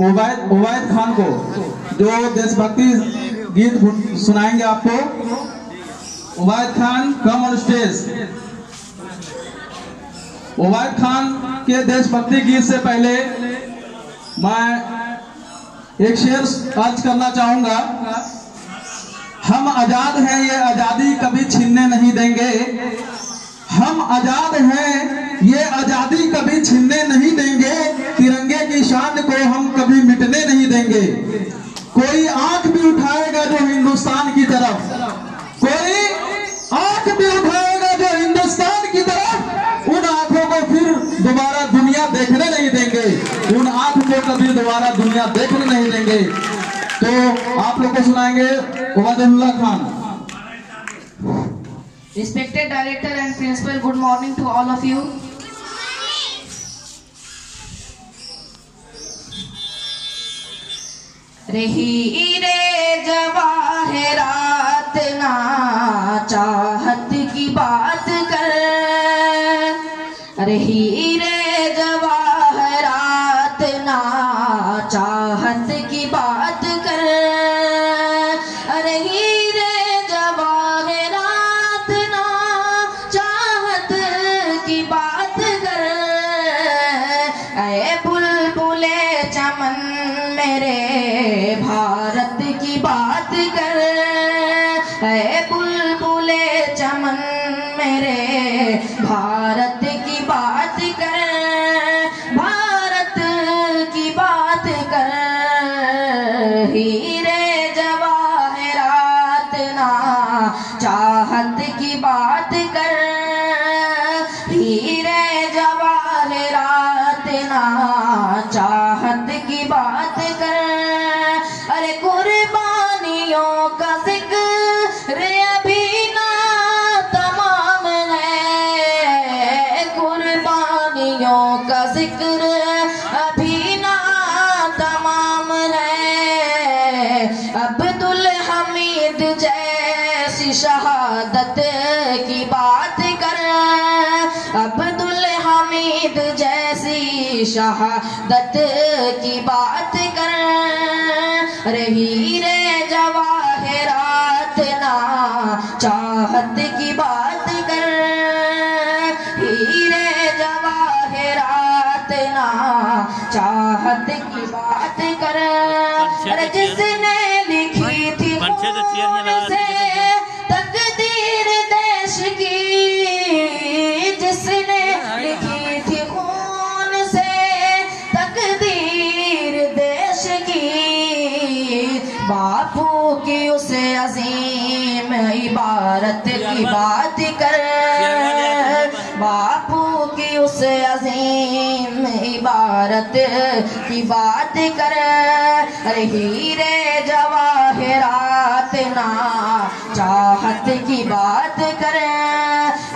उबैद उबैद खान को जो देशभक्ति गीत सुनाएँगे आपको। Ubaid Khan come on stage Ubaid Khan के देशभक्ति गीत से पहले मैं एक शेर अर्ज़ करना चाहूँगा। हम आज़ाद हैं, ये आज़ादी कभी छीनने नहीं देंगे। हम आज़ाद हैं, ये आज़ादी कभी छीनने नहीं देंगे, तिरंगे की शान को हम कभी मिटने नहीं देंगे। कोई आँख भी उठाएगा जो हिंदुस्तान की तरफ़। कोई आँख भी उठाएगा जो हिंदुस्तान की तरफ़। उन आँखों को फिर दोबारा दुनिया देखने नहीं देंगे। उन आँख को कभी दोबारा दुनिया देखने नहीं देंगे। तो आप लोग को सुनाएँगे Ubaidullah Khan. Respected director and principal, good morning to all of you. रही रे जवाहरात ना चाहत की बात कर रही रे जवाहरात चमन मेरे भारत की बात कर। ऐ बुलबुले चमन मेरे भारत की बात कर। भारत की बात कर। हीरे जवाहरात ना चाहत की बात कर। चाहत की बात कर। अरे कुर्बानियों का ज़िक्र अभी ना तमाम है। कुर्बानियों का ज़िक्र अभी ना तमाम है। अब्दुल हमीद जैसी शहादत की बात कर। हमीद जैसी शहादत की बात कर। रही रे जवाहरात ना चाहत की बात कर। हीरे जवाहरात ना चाहत की बात कर। अरे जिसने लिखी थी बापू की उसे अजीम इबारत की बात कर। बापू की उस अजीम इबारत की बात कर। अरे हीरे जवाहरात ना चाहत की बात कर।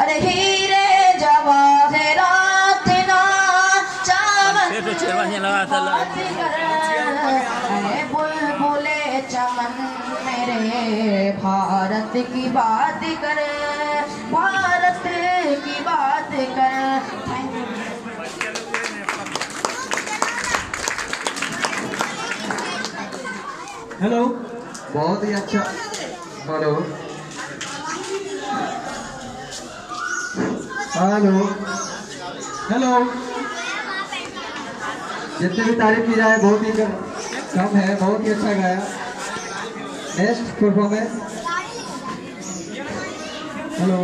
अरे हीरे जवाहरात ना चाहत फिर तो चेहरा नहीं लगा था बात कर अरे बुलबुले चमन मेरे भारत की बात कर भारत की बात कर। थैंक यू हेलो बहुत ही अच्छा। हेलो हेलो हेलो जितने भी तारीफ़ की जाए बहुत ही कम कम है बहुत ही अच्छा गाया। Next performance hello